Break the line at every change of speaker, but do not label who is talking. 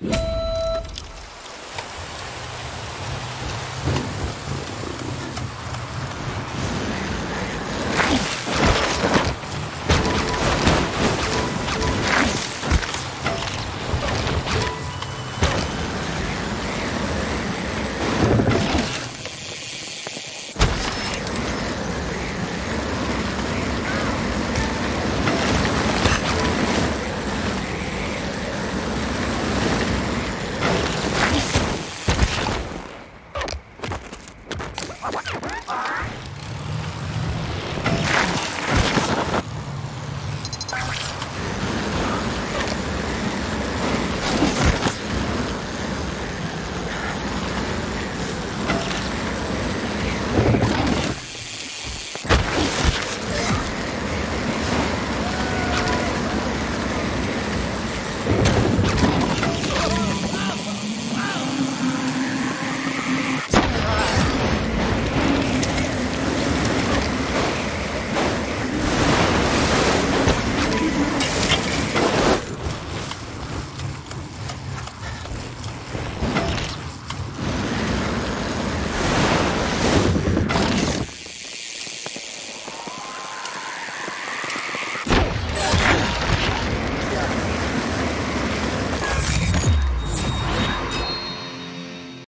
you Ah!